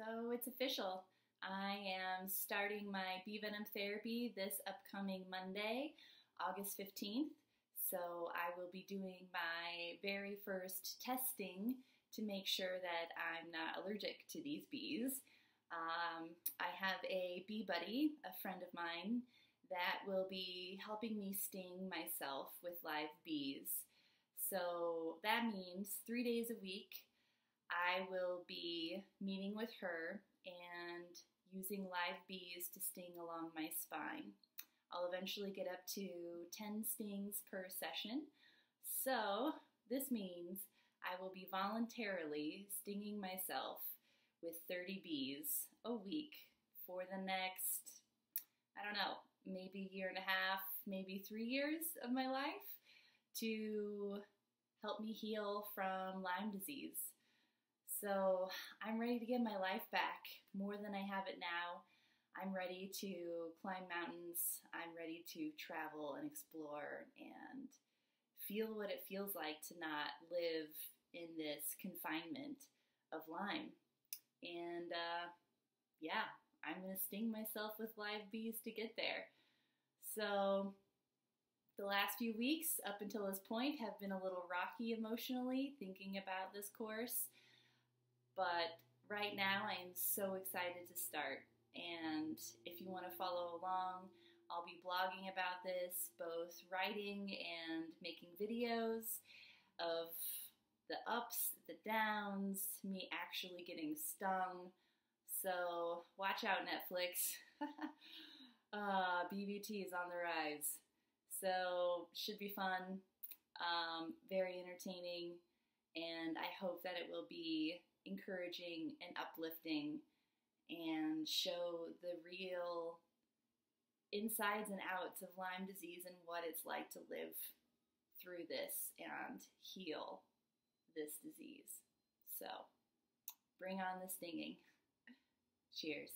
So it's official. I am starting my bee venom therapy this upcoming Monday, August 15th. So I will be doing my very first testing to make sure that I'm not allergic to these bees. Um, I have a bee buddy, a friend of mine, that will be helping me sting myself with live bees. So that means three days a week, I will be meeting with her and using live bees to sting along my spine. I'll eventually get up to 10 stings per session. So this means I will be voluntarily stinging myself with 30 bees a week for the next, I don't know, maybe a year and a half, maybe three years of my life to help me heal from Lyme disease. So I'm ready to get my life back more than I have it now. I'm ready to climb mountains. I'm ready to travel and explore and feel what it feels like to not live in this confinement of Lyme. And uh, yeah, I'm going to sting myself with live bees to get there. So, the last few weeks up until this point have been a little rocky emotionally, thinking about this course. But right now, I am so excited to start. And if you want to follow along, I'll be blogging about this, both writing and making videos of the ups, the downs, me actually getting stung. So watch out, Netflix. uh, is on the rise. So should be fun, um, very entertaining, and I hope that it will be encouraging and uplifting and show the real insides and outs of Lyme disease and what it's like to live through this and heal this disease. So, bring on the stinging. Cheers.